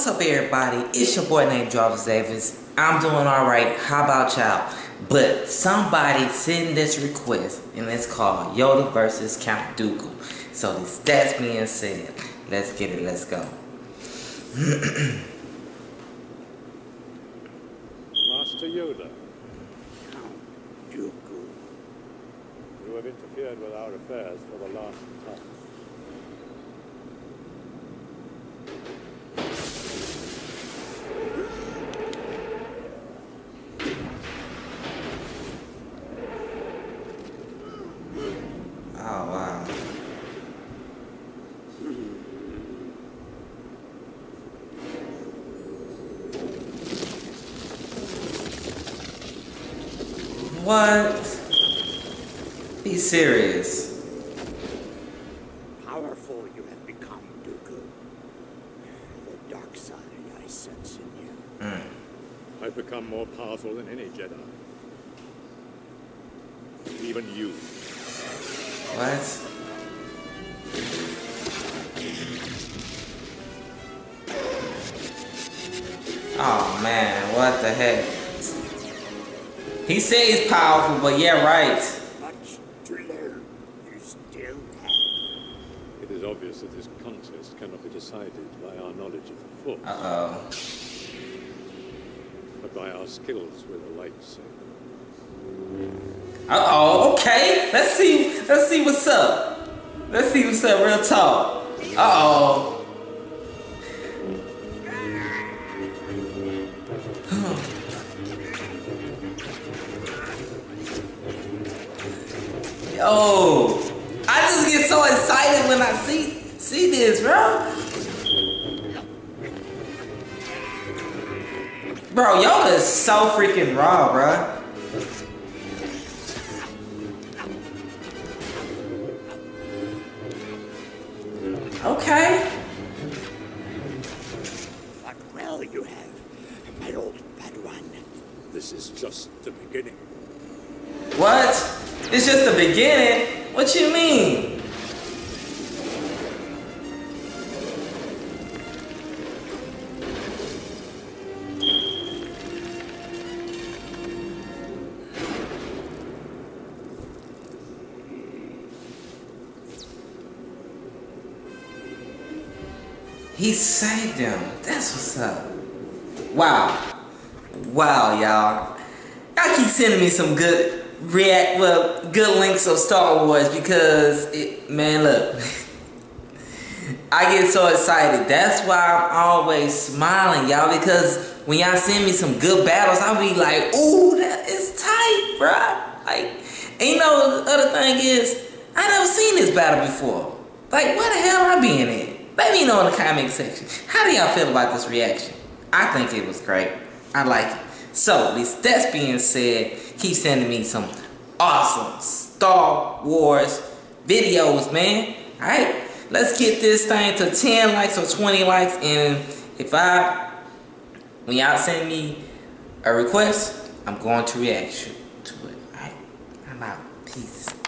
What's up, everybody? It's your boy named Jarvis Davis. I'm doing alright. How about y'all? But somebody sent this request, and it's called Yoda versus Count Dooku. So, this that's being said, let's get it. Let's go. Master Yoda, Count Dooku. you have interfered with our affairs for the last time. What? Be serious. Powerful you have become, Dooku. The dark side I sense in you. Hmm. I've become more powerful than any Jedi. Even you. What? Oh man, what the heck? He said he's powerful, but yeah, right. Much to learn. You still have. It is obvious that this contest cannot be decided by our knowledge of the Force, Uh oh. but by our skills with a lightsaber. Uh oh. Okay. Let's see. Let's see what's up. Let's see what's up. Real talk. Uh oh. Yo, I just get so excited when I see see this, bro. Bro, Yoda is so freaking raw, bro. Okay. Fought well you have, my old Padawan. This is just the beginning. What? It's just the beginning? What you mean? He saved them. That's what's up. Wow. Wow, y'all. Y'all keep sending me some good react, well, good links of Star Wars because, it, man, look. I get so excited. That's why I'm always smiling, y'all, because when y'all send me some good battles, I'll be like, ooh, that is tight, bruh. Like, and you know, the other thing is, I never seen this battle before. Like, where the hell I be in? Let me know in the comment section. How do y'all feel about this reaction? I think it was great. I like it. So, with that being said, keep sending me some awesome Star Wars videos, man. Alright? Let's get this thing to 10 likes or 20 likes. And if I, when y'all send me a request, I'm going to react to it. Alright? I'm out. Peace.